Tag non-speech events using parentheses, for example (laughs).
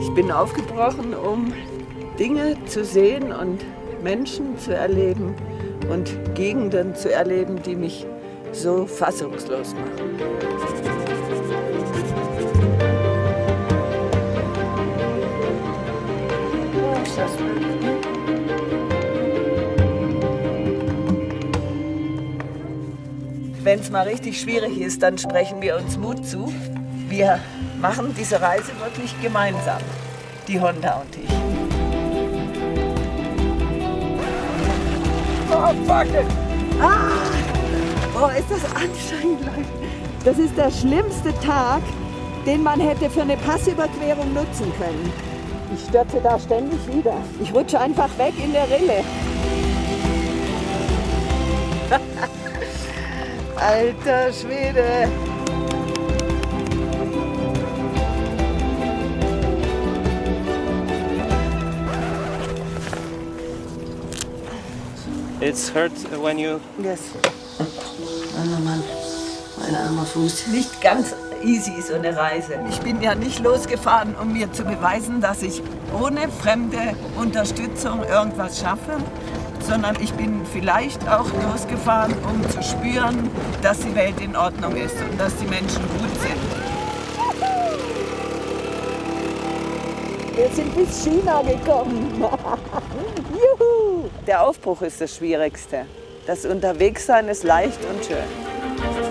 Ich bin aufgebrochen, um Dinge zu sehen und Menschen zu erleben und Gegenden zu erleben, die mich so fassungslos machen. Wenn es mal richtig schwierig ist, dann sprechen wir uns Mut zu. Wir machen diese Reise wirklich gemeinsam, die Honda und ich. Oh, fuck it! Ah! Oh, ist das anstrengend, Leute. Das ist der schlimmste Tag, den man hätte für eine Passüberquerung nutzen können. Ich stürze da ständig wieder. Ich rutsche einfach weg in der Rille. (laughs) Alter Schwede! It's hurt when you Yes. Oh Mann, mein armer Fuß. Nicht ganz easy so eine Reise. Ich bin ja nicht losgefahren, um mir zu beweisen, dass ich ohne fremde Unterstützung irgendwas schaffe, sondern ich bin vielleicht auch losgefahren, um zu spüren, dass die Welt in Ordnung ist und dass die Menschen gut sind. Wir sind bis China gekommen. (laughs) Juhu! Der Aufbruch ist das Schwierigste. Das Unterwegssein ist leicht und schön.